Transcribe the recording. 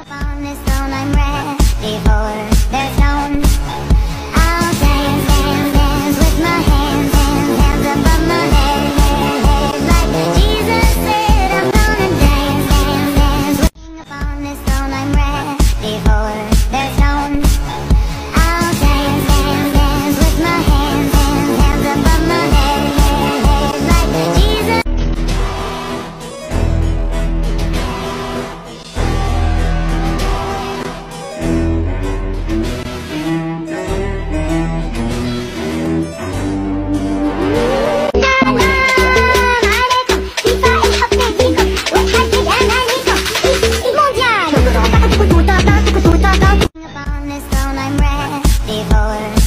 upon this know.